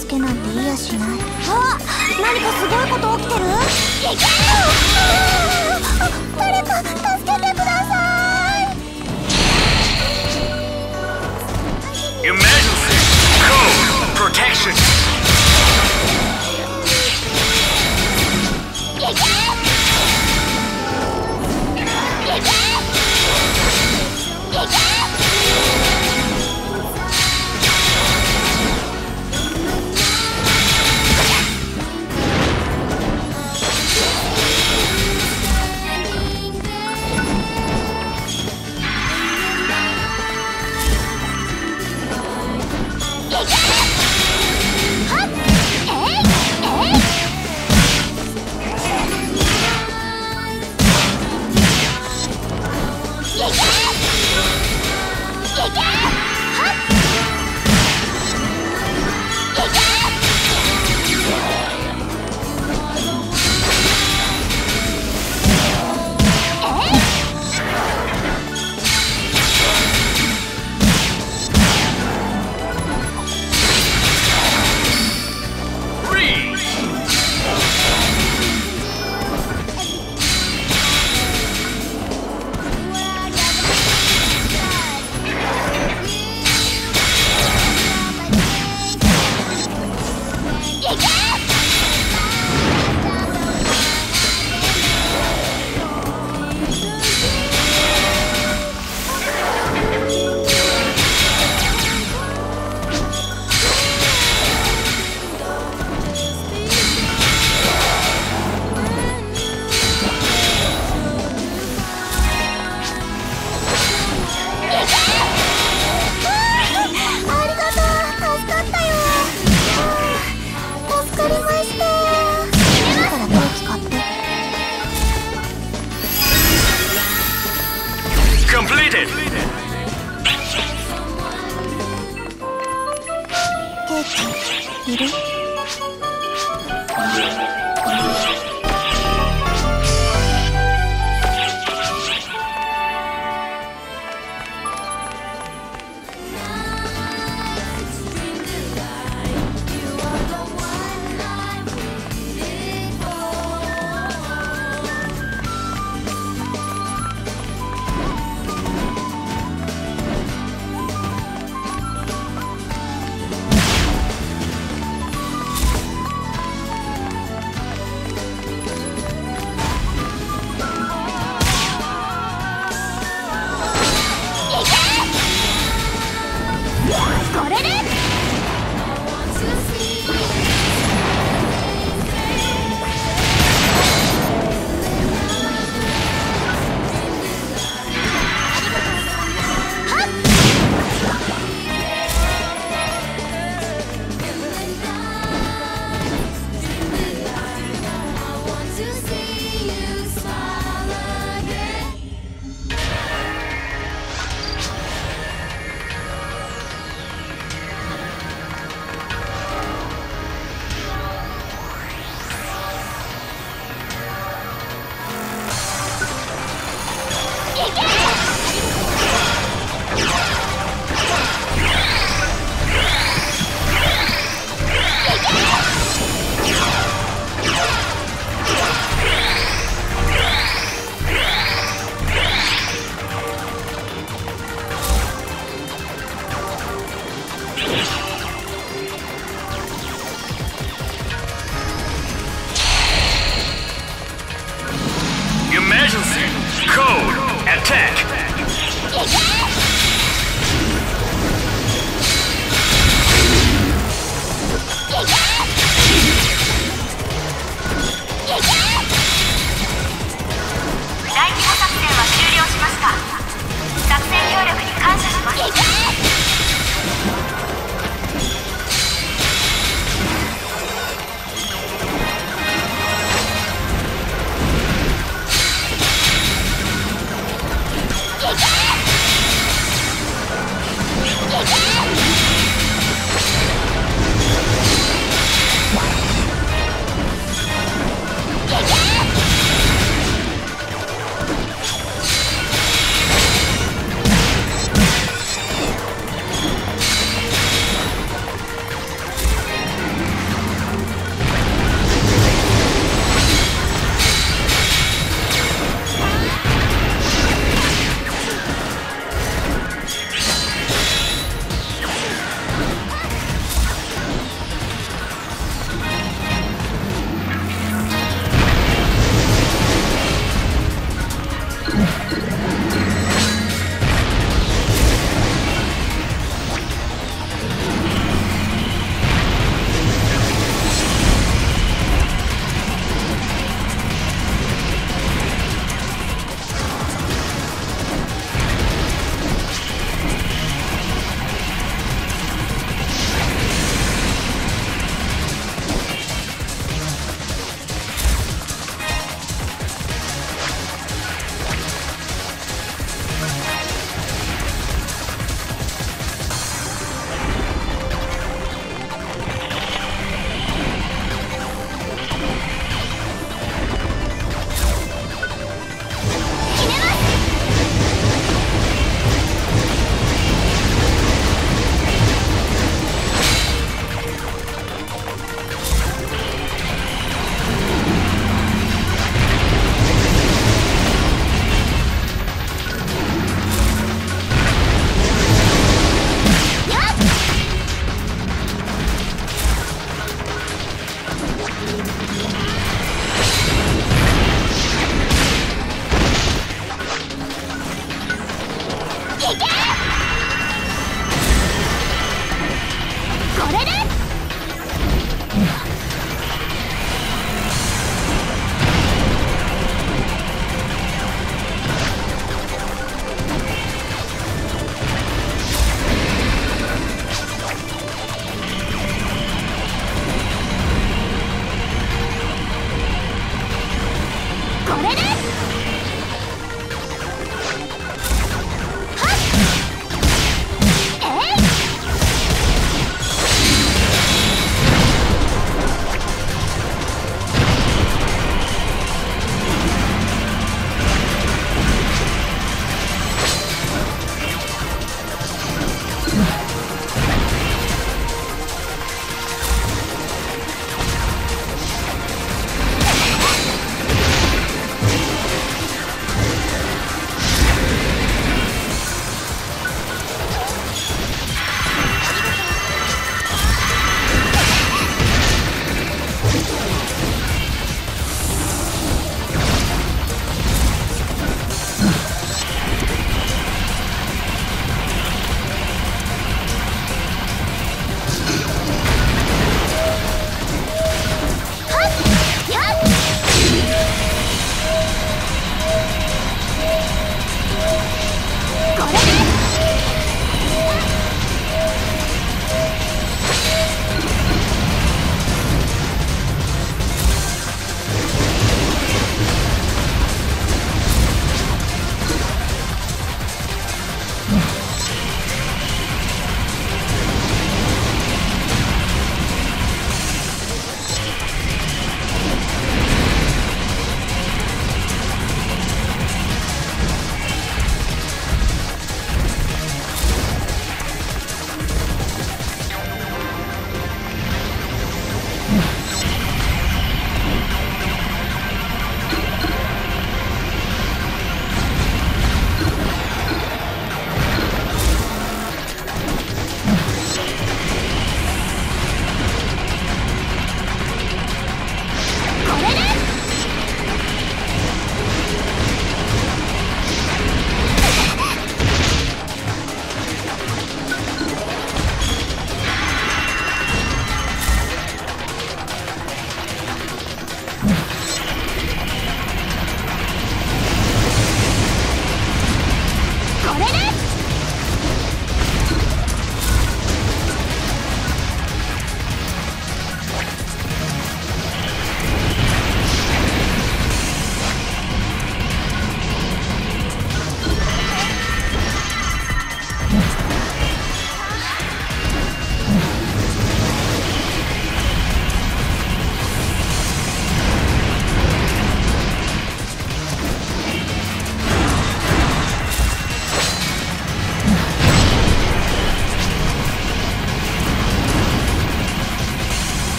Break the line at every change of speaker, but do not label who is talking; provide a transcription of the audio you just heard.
助けなんていやしないあ何かすごいこと起きてる？
いけ
あ誰か助けてください
Emergency! Code! Protection!
いけいけ
る。